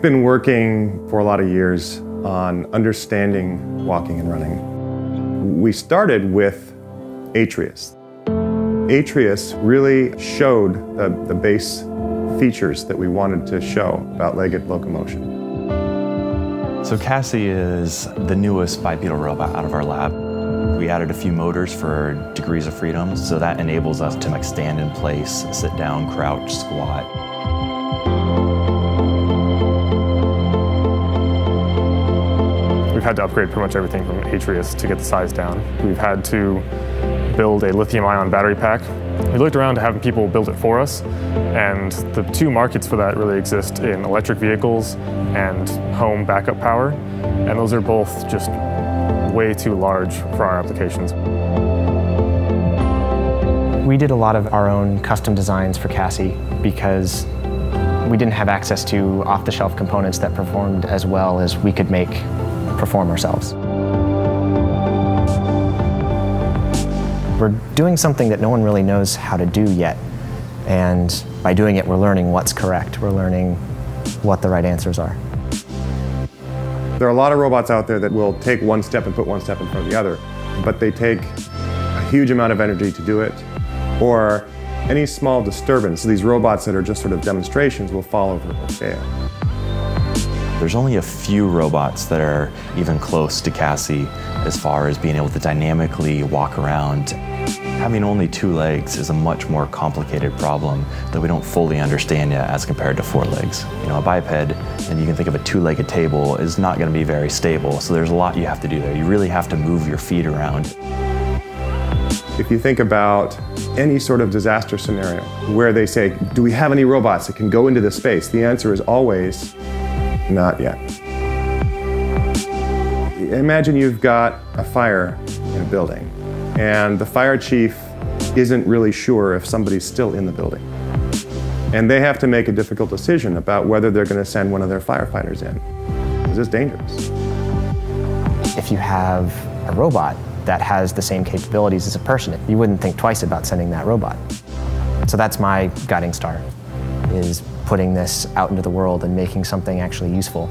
been working for a lot of years on understanding walking and running. We started with ATRIAS. ATRIAS really showed the, the base features that we wanted to show about legged locomotion. So Cassie is the newest bipedal robot out of our lab. We added a few motors for degrees of freedom, so that enables us to like stand in place, sit down, crouch, squat. We've had to upgrade pretty much everything from ATRIAS to get the size down. We've had to build a lithium ion battery pack. We looked around to having people build it for us, and the two markets for that really exist in electric vehicles and home backup power, and those are both just way too large for our applications. We did a lot of our own custom designs for Cassie because we didn't have access to off-the-shelf components that performed as well as we could make perform ourselves. We're doing something that no one really knows how to do yet. And by doing it, we're learning what's correct. We're learning what the right answers are. There are a lot of robots out there that will take one step and put one step in front of the other, but they take a huge amount of energy to do it, or any small disturbance, these robots that are just sort of demonstrations will fall over or fail. There's only a few robots that are even close to Cassie as far as being able to dynamically walk around. Having only two legs is a much more complicated problem that we don't fully understand yet as compared to four legs. You know, a biped, and you can think of a two-legged table, is not going to be very stable, so there's a lot you have to do there. You really have to move your feet around. If you think about any sort of disaster scenario where they say, do we have any robots that can go into this space? The answer is always not yet. Imagine you've got a fire in a building, and the fire chief isn't really sure if somebody's still in the building. And they have to make a difficult decision about whether they're going to send one of their firefighters in. Is This is dangerous. If you have a robot that has the same capabilities as a person, you wouldn't think twice about sending that robot. So that's my guiding star, is putting this out into the world and making something actually useful.